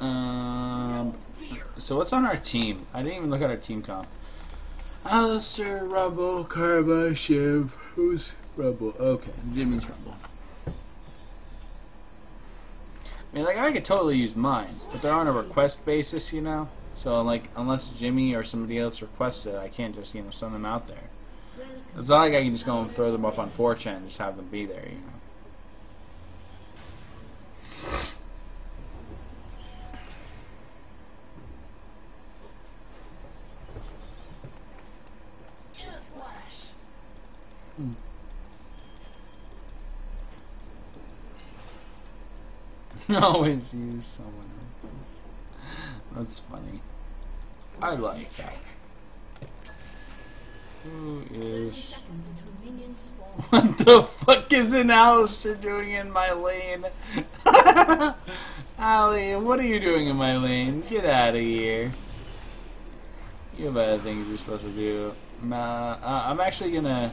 Um, so what's on our team? I didn't even look at our team comp. Alistar, Rumble, Karma, Shiv. Who's Rumble? Okay, Jimmy's Rumble. I mean, like, I could totally use mine, but they're on a request basis, you know? So, like, unless Jimmy or somebody else requests it, I can't just, you know, send them out there. It's not like I can just go and throw them up on 4chan and just have them be there, you know? Always use someone else's. That's funny. I like that. Who is... What the fuck is an Alistar doing in my lane? Ali, what are you doing in my lane? Get out of here. You have other things you're supposed to do. Uh, uh, I'm actually gonna...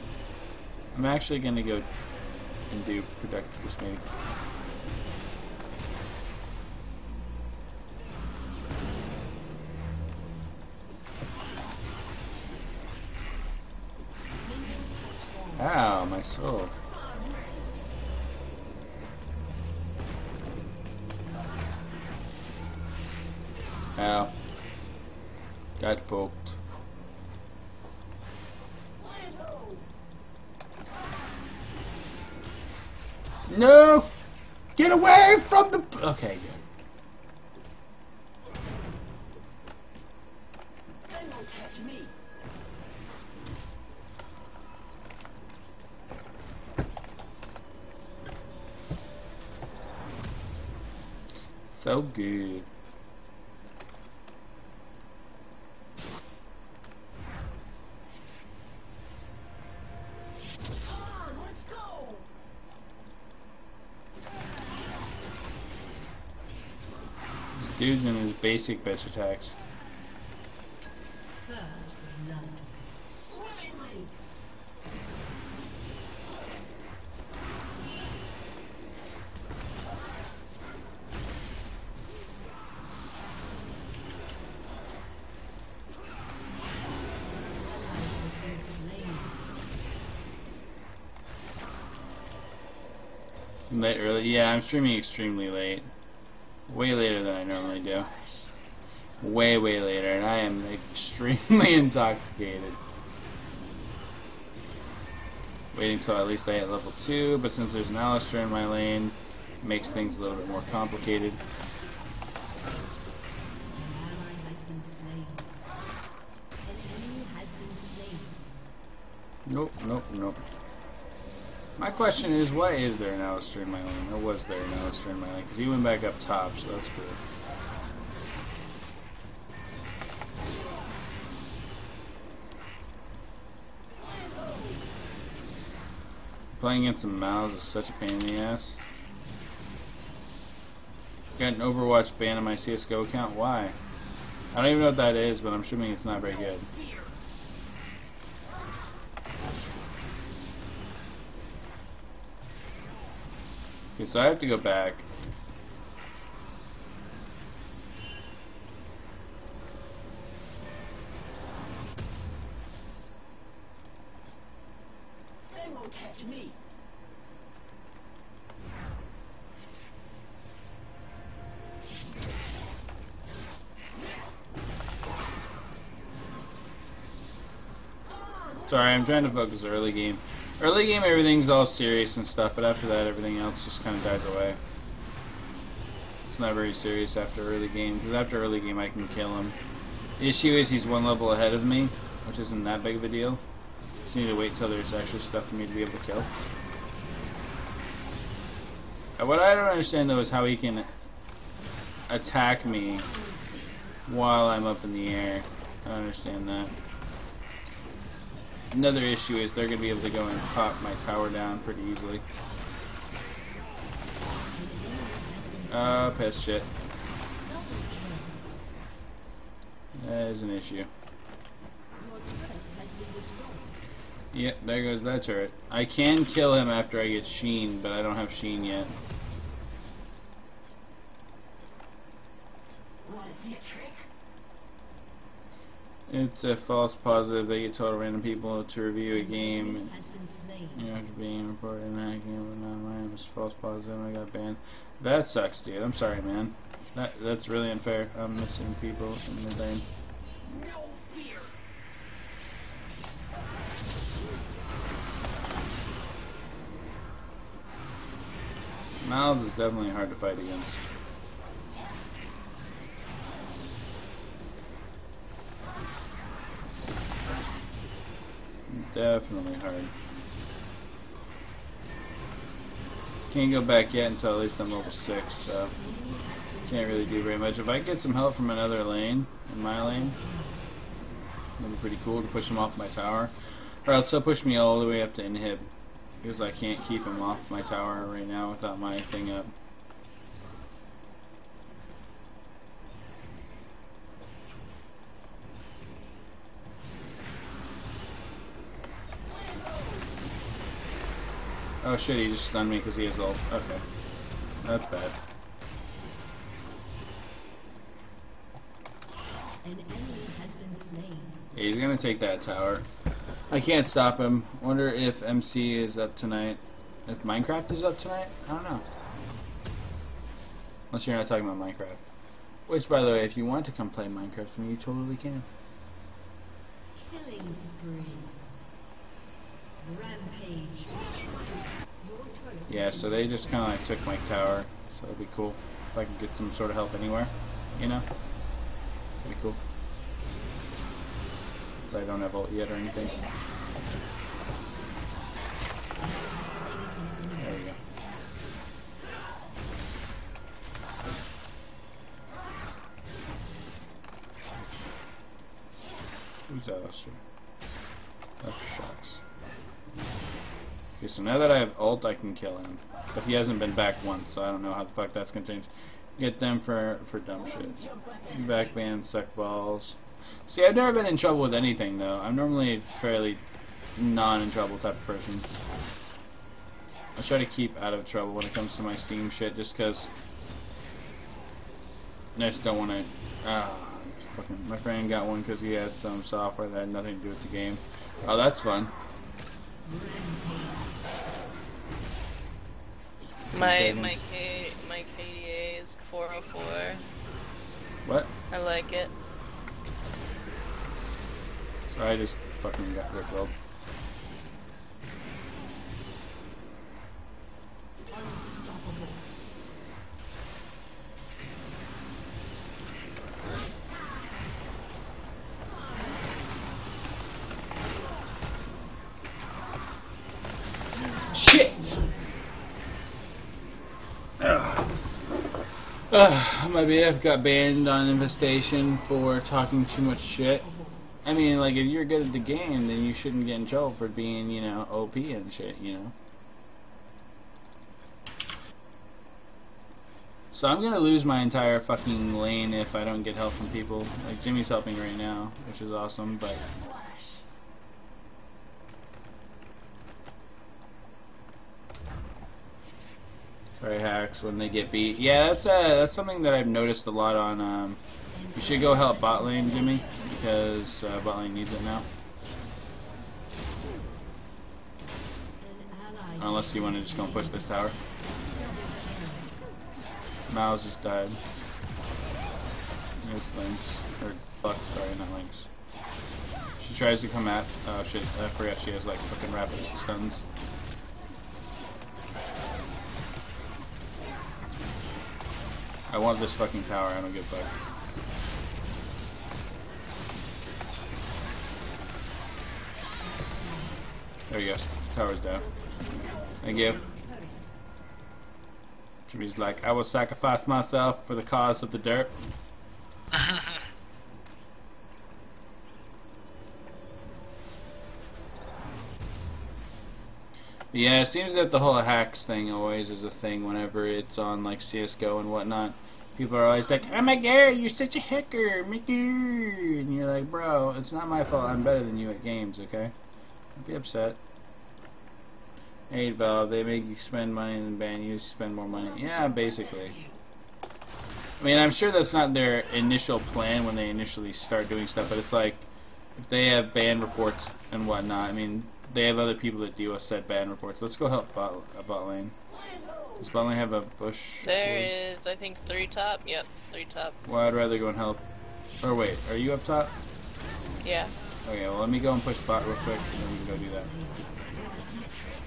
I'm actually gonna go and do productive snake. My. Ow. Got poked. No! Get away from the... Okay, good. So good. Dude's in his basic bitch attacks. Late early? Yeah, I'm streaming extremely late. Way later than I normally do. Way, way later, and I am extremely intoxicated. Waiting until at least I hit level 2, but since there's an Alistar in my lane, makes things a little bit more complicated. Nope, nope, nope. My question is, why is there in my lane? Or was there in my lane? Because he went back up top, so that's good. Playing against the Mouse is such a pain in the ass. Got an Overwatch ban on my CSGO account? Why? I don't even know what that is, but I'm assuming it's not very good. Okay, so I have to go back. They won't catch me. Sorry, I'm trying to focus early game. Early game, everything's all serious and stuff, but after that, everything else just kind of dies away. It's not very serious after early game, because after early game, I can kill him. The issue is he's one level ahead of me, which isn't that big of a deal. Just need to wait till there's actually stuff for me to be able to kill. Uh, What I don't understand, though, is how he can attack me while I'm up in the air. I don't understand that. Another issue is they're going to be able to go and pop my tower down pretty easily. Oh, piss shit. That is an issue. Yep, there goes that turret. I can kill him after I get Sheen, but I don't have Sheen yet. A trick? It's a false positive. They get told random people to review a game. You know, after being reported in that game, but not mine was false positive. I got banned. That sucks, dude. I'm sorry, man. That that's really unfair. I'm missing people in the game. No fear. Miles is definitely hard to fight against. Definitely hard. Can't go back yet until at least I'm level 6, so can't really do very much. If I get some help from another lane, in my lane, that'd be pretty cool to push him off my tower. Or else he'll push me all the way up to inhib. Because I can't keep him off my tower right now without my thing up. Oh shit, he just stunned me because he has ult. Okay. That's bad. An enemy has been slain. Yeah, he's gonna take that tower. I can't stop him. Wonder if MC is up tonight. If Minecraft is up tonight? I don't know. Unless you're not talking about Minecraft. Which, by the way, if you want to come play Minecraft with me, you totally can. Killing spree. Rampage. Yeah, so they just kind of like took my tower. So it'd be cool if I could get some sort of help anywhere. You know? That'd be cool. Since I don't have ult yet or anything. There we go. Who's that Lester? Electroshocks. Okay, so now that I have ult, I can kill him. But he hasn't been back once, so I don't know how the fuck that's gonna change. Get them for for dumb shit. Backband, suck balls. See, I've never been in trouble with anything though. I'm normally a fairly non in trouble type of person. I try to keep out of trouble when it comes to my Steam shit, just because I just don't want to. Ah, fucking. My friend got one because he had some software that had nothing to do with the game. Oh, that's fun. My my K my KDA is 404. What? I like it. So I just fucking got unstoppable. Ugh, my BF got banned on infestation for talking too much shit. I mean, like, if you're good at the game, then you shouldn't get in trouble for being, you know, OP and shit, you know? So I'm gonna lose my entire fucking lane if I don't get help from people. Like, Jimmy's helping right now, which is awesome, but... Right hacks when they get beat. Yeah, that's uh, that's something that I've noticed a lot on. Um, you should go help bot lane, Jimmy, because uh, bot lane needs it now. Unless you want to just go and push this tower. Miles just died. There's Lynx. Or Bucks, sorry, not Lynx. She tries to come at. Oh shit, I forgot she has like fucking rapid stuns. I want this fucking tower, I don't give a fuck. There you go, tower's down. Thank you. Jimmy's like, I will sacrifice myself for the cause of the dirt. yeah, it seems that the whole hacks thing always is a thing whenever it's on like CSGO and whatnot. People are always like, oh my god, you're such a hacker, Mickey. And you're like, bro, it's not my fault. I'm better than you at games, okay? Don't be upset. Hey, Valve, they make you spend money and ban you spend more money. Yeah, basically. I mean, I'm sure that's not their initial plan when they initially start doing stuff, but it's like if they have ban reports and whatnot. I mean, they have other people that deal with said ban reports. Let's go help bot, uh, bot lane. Does lane have a bush? There is, I think, three top. Yep, three top. Well, I'd rather go and help. Or wait, are you up top? Yeah. Okay, well let me go and push bot real quick, and then we can go do that.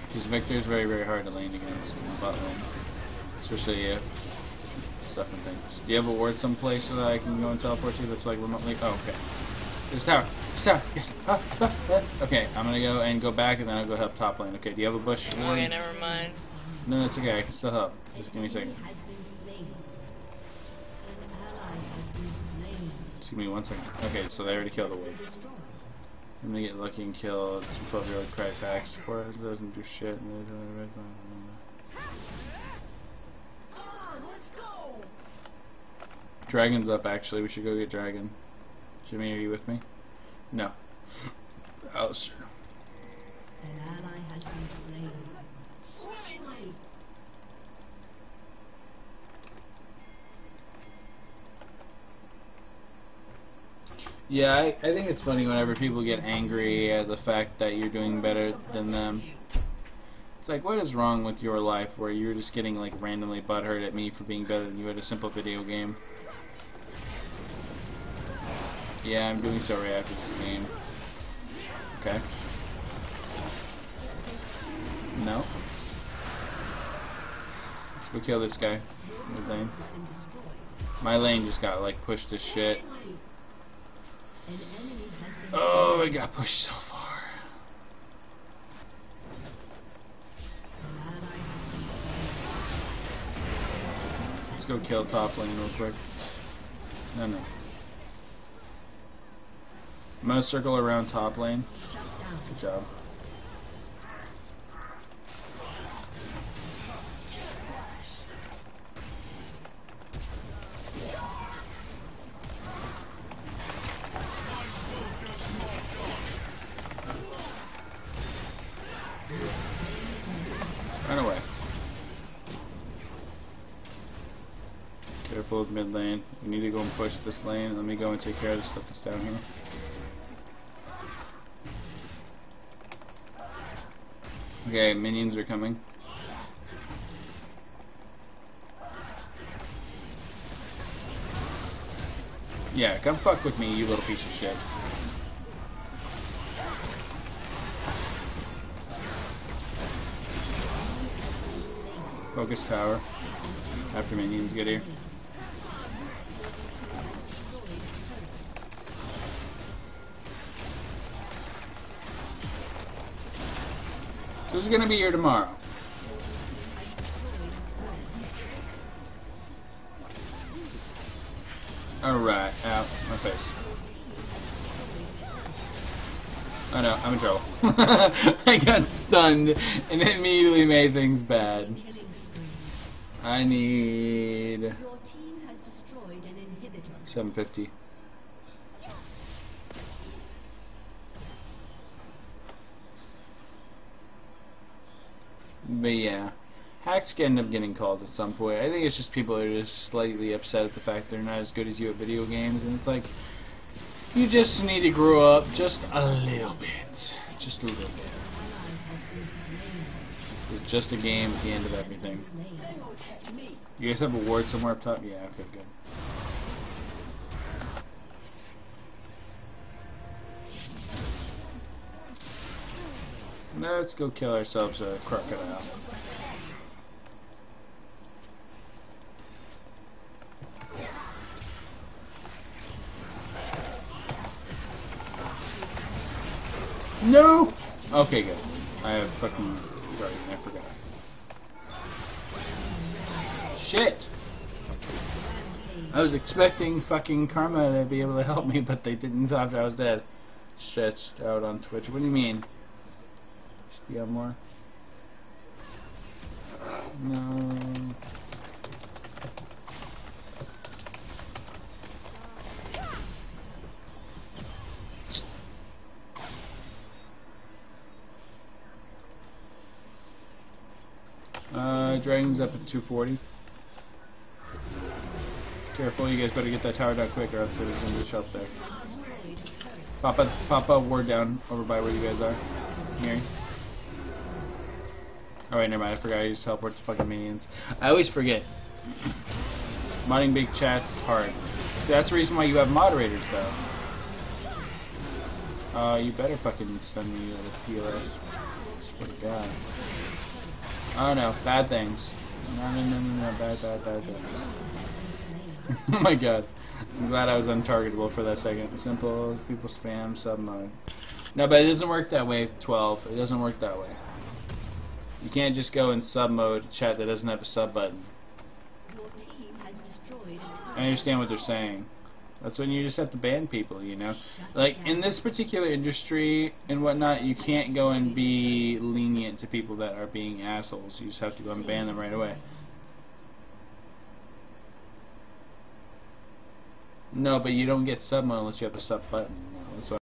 Because Viktor's very, very hard to lane against in the bot lane. Especially if stuff and things. Do you have a ward someplace so that I can go and teleport to that's like remotely? Oh, okay. This tower. This tower. Yes. Ah, ah, ah. Okay, I'm gonna go and go back and then I'll go help top lane. Okay, do you have a bush? Okay, never mind. No, that's okay. I can still help. Just give me a second. Has been slain. An ally has been slain. Just give me one second. Okay, so they already killed the wave. Destroyed. I'm gonna get lucky and kill some 12 year old Christ hacks. Or it doesn't do shit. Come on, let's go. Dragon's up actually. We should go get Dragon. Jimmy, are you with me? No. Alistar. An ally has been slain. Yeah, I, I think it's funny whenever people get angry at the fact that you're doing better than them. It's like, what is wrong with your life where you're just getting like randomly butthurt at me for being better than you at a simple video game? Yeah, I'm doing so right after this game. Okay. No. Let's go kill this guy. Lane. My lane just got like pushed to shit. Oh, it got pushed so far. Let's go kill top lane real quick. No, no. I'm gonna circle around top lane. Good job. Push this lane. Let me go and take care of the stuff that's down here. Okay, minions are coming. Yeah, come fuck with me, you little piece of shit. Focus tower. After minions get here. Who's gonna be here tomorrow? Alright, ow, my face. Oh no, I'm in trouble. I got stunned and it immediately made things bad. I need Your team has destroyed an inhibitor. 750. But yeah, hacks can end up getting called at some point. I think it's just people are just slightly upset at the fact they're not as good as you at video games, and it's like you just need to grow up just a little bit, just a little bit. It's just a game at the end of everything. You guys have a ward somewhere up top? Yeah, okay, good. Let's go kill ourselves a crocodile. No! Okay, good. I have fucking I forgot. Shit! I was expecting fucking Karma to be able to help me, but they didn't after I was dead. Stretched out on Twitch. What do you mean? On more? No. Uh, Dragon's up at 240. Careful, you guys better get that tower down quick or else there's gonna be shelf there. Papa, Papa, ward down over by where you guys are. Mary. Oh wait, never mind. I forgot. I used just teleport to fucking minions. I always forget. Modding big chats is hard. So that's the reason why you have moderators, though. Uh, you better fucking stun me, little POS. Swear to God. Oh no, bad things. No, no, no, no, no, bad, bad, bad things. oh my god. I'm glad I was untargetable for that second. Simple, people spam, sub mode. No, but it doesn't work that way, 12. It doesn't work that way. You can't just go in sub mode chat that doesn't have a sub button. Your team has destroyed a I understand what they're saying. That's when you just have to ban people, you know? Like, in this particular industry and whatnot, you can't go and be lenient to people that are being assholes. You just have to go and ban them right away. No, but you don't get sub mode unless you have a sub button.